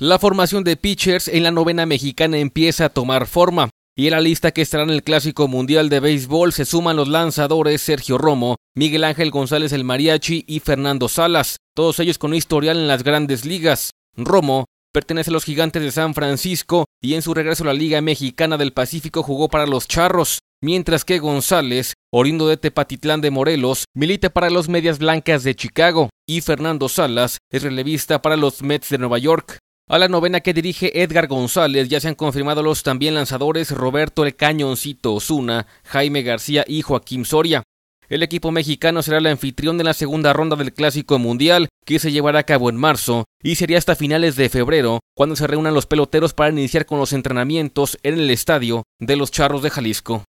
La formación de pitchers en la novena mexicana empieza a tomar forma. Y en la lista que estará en el Clásico Mundial de Béisbol se suman los lanzadores Sergio Romo, Miguel Ángel González el Mariachi y Fernando Salas, todos ellos con historial en las grandes ligas. Romo pertenece a los Gigantes de San Francisco y en su regreso a la Liga Mexicana del Pacífico jugó para los Charros, mientras que González, oriundo de Tepatitlán de Morelos, milita para los Medias Blancas de Chicago y Fernando Salas es relevista para los Mets de Nueva York. A la novena que dirige Edgar González ya se han confirmado los también lanzadores Roberto El Cañoncito Osuna, Jaime García y Joaquín Soria. El equipo mexicano será el anfitrión de la segunda ronda del Clásico Mundial, que se llevará a cabo en marzo, y sería hasta finales de febrero, cuando se reúnan los peloteros para iniciar con los entrenamientos en el estadio de los Charros de Jalisco.